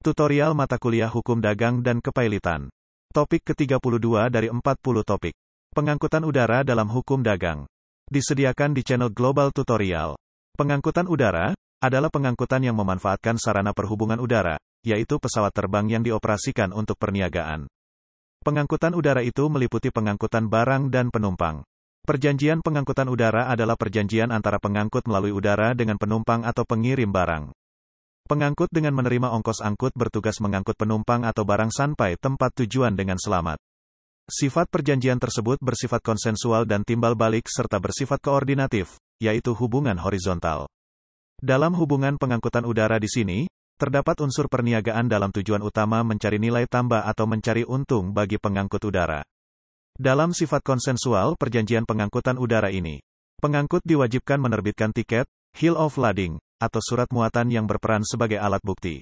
Tutorial mata kuliah Hukum Dagang dan Kepailitan. Topik ke-32 dari 40 topik. Pengangkutan udara dalam hukum dagang. Disediakan di channel Global Tutorial. Pengangkutan udara adalah pengangkutan yang memanfaatkan sarana perhubungan udara, yaitu pesawat terbang yang dioperasikan untuk perniagaan. Pengangkutan udara itu meliputi pengangkutan barang dan penumpang. Perjanjian pengangkutan udara adalah perjanjian antara pengangkut melalui udara dengan penumpang atau pengirim barang. Pengangkut dengan menerima ongkos angkut bertugas mengangkut penumpang atau barang sampai tempat tujuan dengan selamat. Sifat perjanjian tersebut bersifat konsensual dan timbal balik serta bersifat koordinatif, yaitu hubungan horizontal. Dalam hubungan pengangkutan udara di sini, terdapat unsur perniagaan dalam tujuan utama mencari nilai tambah atau mencari untung bagi pengangkut udara. Dalam sifat konsensual perjanjian pengangkutan udara ini, pengangkut diwajibkan menerbitkan tiket, Hill of Lading, atau surat muatan yang berperan sebagai alat bukti.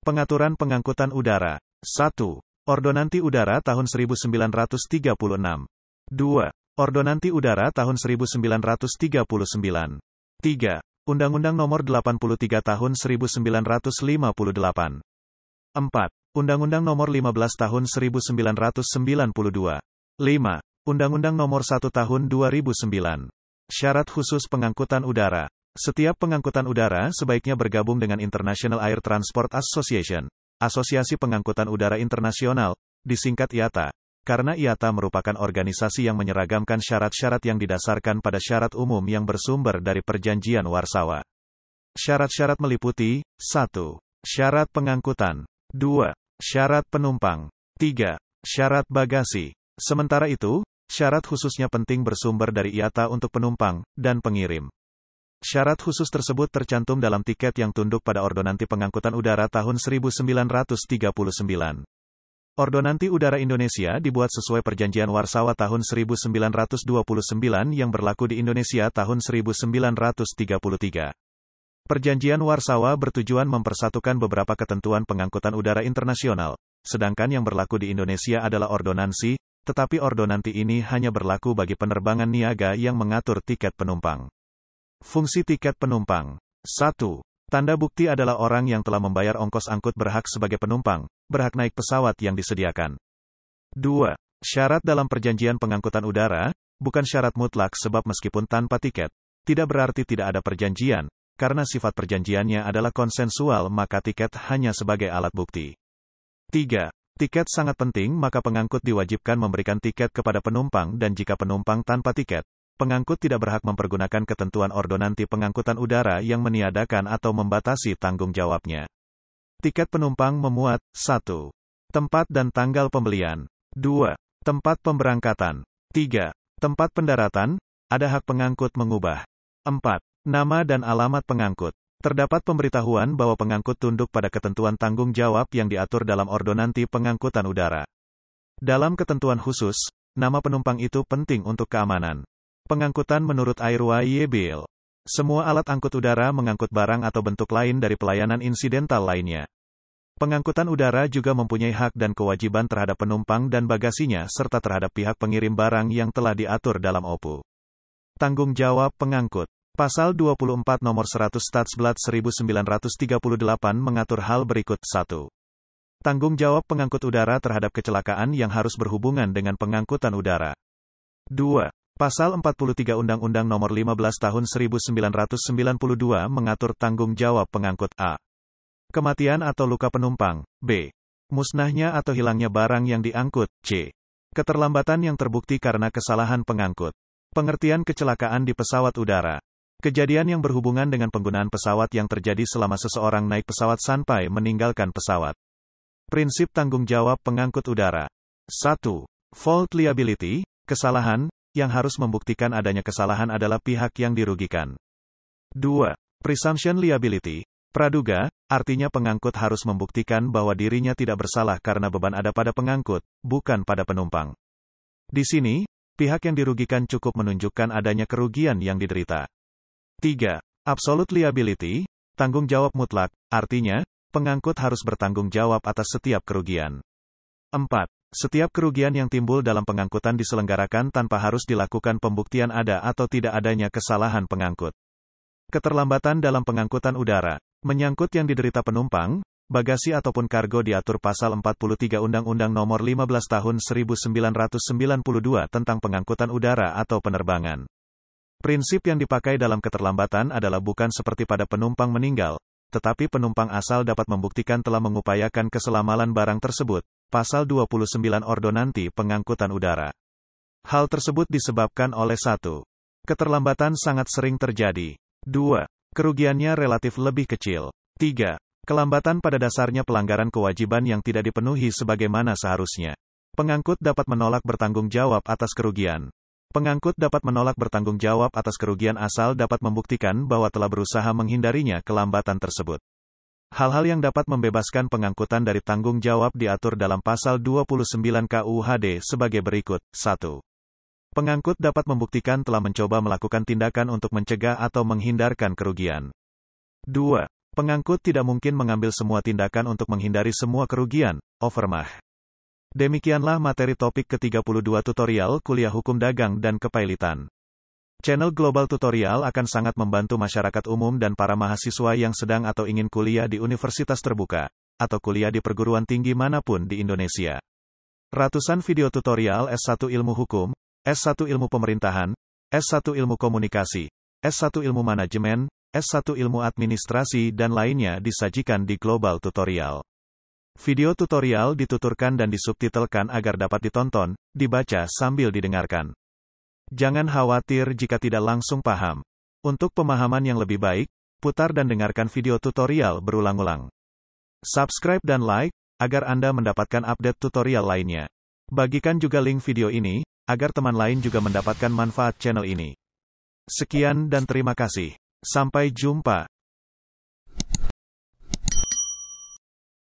Pengaturan pengangkutan udara. 1. Ordonanti Udara tahun 1936. 2. Ordonanti Udara tahun 1939. 3. Undang-Undang Nomor 83 Tahun 1958. 4. Undang-Undang Nomor 15 Tahun 1992. 5. Undang-Undang Nomor 1 Tahun 2009. Syarat khusus pengangkutan udara. Setiap pengangkutan udara sebaiknya bergabung dengan International Air Transport Association, Asosiasi Pengangkutan Udara Internasional, disingkat IATA, karena IATA merupakan organisasi yang menyeragamkan syarat-syarat yang didasarkan pada syarat umum yang bersumber dari Perjanjian Warsawa. Syarat-syarat meliputi 1. Syarat pengangkutan 2. Syarat penumpang 3. Syarat bagasi. Sementara itu, syarat khususnya penting bersumber dari IATA untuk penumpang dan pengirim. Syarat khusus tersebut tercantum dalam tiket yang tunduk pada Ordonanti Pengangkutan Udara tahun 1939. Ordonanti Udara Indonesia dibuat sesuai Perjanjian Warsawa tahun 1929 yang berlaku di Indonesia tahun 1933. Perjanjian Warsawa bertujuan mempersatukan beberapa ketentuan pengangkutan udara internasional, sedangkan yang berlaku di Indonesia adalah ordonansi, tetapi ordonanti ini hanya berlaku bagi penerbangan niaga yang mengatur tiket penumpang. Fungsi tiket penumpang. 1. Tanda bukti adalah orang yang telah membayar ongkos angkut berhak sebagai penumpang, berhak naik pesawat yang disediakan. 2. Syarat dalam perjanjian pengangkutan udara, bukan syarat mutlak sebab meskipun tanpa tiket, tidak berarti tidak ada perjanjian, karena sifat perjanjiannya adalah konsensual maka tiket hanya sebagai alat bukti. 3. Tiket sangat penting maka pengangkut diwajibkan memberikan tiket kepada penumpang dan jika penumpang tanpa tiket, pengangkut tidak berhak mempergunakan ketentuan ordonanti pengangkutan udara yang meniadakan atau membatasi tanggung jawabnya. Tiket penumpang memuat 1. Tempat dan tanggal pembelian. 2. Tempat pemberangkatan. 3. Tempat pendaratan, ada hak pengangkut mengubah. 4. Nama dan alamat pengangkut. Terdapat pemberitahuan bahwa pengangkut tunduk pada ketentuan tanggung jawab yang diatur dalam ordonanti pengangkutan udara. Dalam ketentuan khusus, nama penumpang itu penting untuk keamanan. Pengangkutan menurut Airwa YBL. Semua alat angkut udara mengangkut barang atau bentuk lain dari pelayanan insidental lainnya. Pengangkutan udara juga mempunyai hak dan kewajiban terhadap penumpang dan bagasinya serta terhadap pihak pengirim barang yang telah diatur dalam OPU. Tanggung jawab pengangkut. Pasal 24 nomor 100 Statsblad 1938 mengatur hal berikut 1. Tanggung jawab pengangkut udara terhadap kecelakaan yang harus berhubungan dengan pengangkutan udara. 2. Pasal 43 Undang-Undang Nomor 15 Tahun 1992 mengatur tanggung jawab pengangkut A. Kematian atau luka penumpang, B. Musnahnya atau hilangnya barang yang diangkut, C. Keterlambatan yang terbukti karena kesalahan pengangkut. Pengertian kecelakaan di pesawat udara. Kejadian yang berhubungan dengan penggunaan pesawat yang terjadi selama seseorang naik pesawat sampai meninggalkan pesawat. Prinsip tanggung jawab pengangkut udara. 1. Fault liability, kesalahan, yang harus membuktikan adanya kesalahan adalah pihak yang dirugikan. 2. Presumption liability. Praduga, artinya pengangkut harus membuktikan bahwa dirinya tidak bersalah karena beban ada pada pengangkut, bukan pada penumpang. Di sini, pihak yang dirugikan cukup menunjukkan adanya kerugian yang diderita. 3. Absolute liability, tanggung jawab mutlak, artinya, pengangkut harus bertanggung jawab atas setiap kerugian. 4. Setiap kerugian yang timbul dalam pengangkutan diselenggarakan tanpa harus dilakukan pembuktian ada atau tidak adanya kesalahan pengangkut. Keterlambatan dalam pengangkutan udara, menyangkut yang diderita penumpang, bagasi ataupun kargo diatur pasal 43 Undang-Undang Nomor 15 Tahun 1992 tentang pengangkutan udara atau penerbangan. Prinsip yang dipakai dalam keterlambatan adalah bukan seperti pada penumpang meninggal, tetapi penumpang asal dapat membuktikan telah mengupayakan keselamatan barang tersebut. Pasal 29 Ordonansi Pengangkutan Udara. Hal tersebut disebabkan oleh satu, Keterlambatan sangat sering terjadi. 2. Kerugiannya relatif lebih kecil. 3. Kelambatan pada dasarnya pelanggaran kewajiban yang tidak dipenuhi sebagaimana seharusnya. Pengangkut dapat menolak bertanggung jawab atas kerugian. Pengangkut dapat menolak bertanggung jawab atas kerugian asal dapat membuktikan bahwa telah berusaha menghindarinya kelambatan tersebut. Hal-hal yang dapat membebaskan pengangkutan dari tanggung jawab diatur dalam pasal 29 KUHD sebagai berikut. 1. Pengangkut dapat membuktikan telah mencoba melakukan tindakan untuk mencegah atau menghindarkan kerugian. 2. Pengangkut tidak mungkin mengambil semua tindakan untuk menghindari semua kerugian, overmah. Demikianlah materi topik ke-32 tutorial kuliah hukum dagang dan kepailitan. Channel Global Tutorial akan sangat membantu masyarakat umum dan para mahasiswa yang sedang atau ingin kuliah di universitas terbuka, atau kuliah di perguruan tinggi mana pun di Indonesia. Ratusan video tutorial S1 Ilmu Hukum, S1 Ilmu Pemerintahan, S1 Ilmu Komunikasi, S1 Ilmu Manajemen, S1 Ilmu Administrasi dan lainnya disajikan di Global Tutorial. Video tutorial dituturkan dan disubtitelkan agar dapat ditonton, dibaca sambil didengarkan. Jangan khawatir jika tidak langsung paham. Untuk pemahaman yang lebih baik, putar dan dengarkan video tutorial berulang-ulang. Subscribe dan like, agar Anda mendapatkan update tutorial lainnya. Bagikan juga link video ini, agar teman lain juga mendapatkan manfaat channel ini. Sekian dan terima kasih. Sampai jumpa.